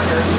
longer.